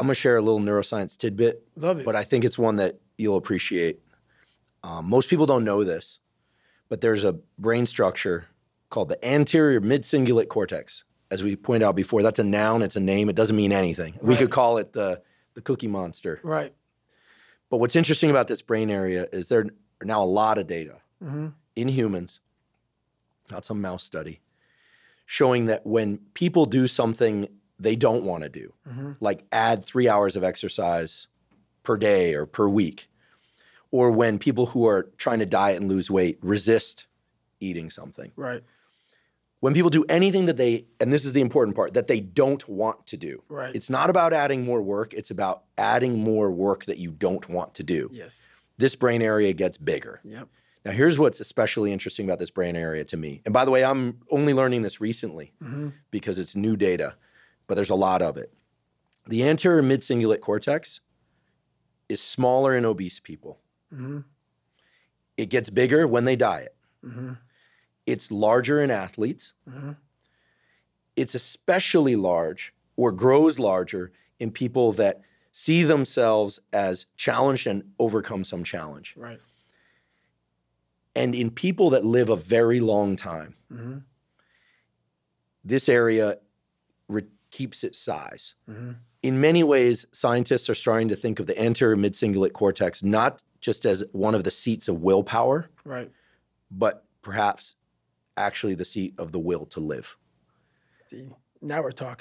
I'm gonna share a little neuroscience tidbit, Love it. but I think it's one that you'll appreciate. Um, most people don't know this, but there's a brain structure called the anterior mid-cingulate cortex. As we pointed out before, that's a noun. It's a name. It doesn't mean anything. We could call it the the Cookie Monster. right. But what's interesting about this brain area is there are now a lot of data Mm-hmm. in humans, not some mouse study, showing that when people do something they don't want to do, Mm-hmm. like add three hours of exercise per day or per week, or when people who are trying to diet and lose weight resist eating something, Right. when people do anything that they, and this is the important part, that they don't want to do. Right. It's not about adding more work, it's about adding more work that you don't want to do. Yes. This brain area gets bigger. Yep. Now, here's what's especially interesting about this brain area to me. And by the way, I'm only learning this recently Mm-hmm. because it's new data, but there's a lot of it. The anterior mid cingulate cortex is smaller in obese people. Mm-hmm. It gets bigger when they diet. Mm-hmm. It's larger in athletes. Mhm. It's especially large or grows larger in people that see themselves as challenged and overcome some challenge. Right. And in people that live a very long time, Mm-hmm. this area re- keeps its size. Mm-hmm. In many ways, scientists are starting to think of the anterior mid-cingulate cortex not just as one of the seats of willpower, Right. but perhaps actually the seat of the will to live. See, now we're talking.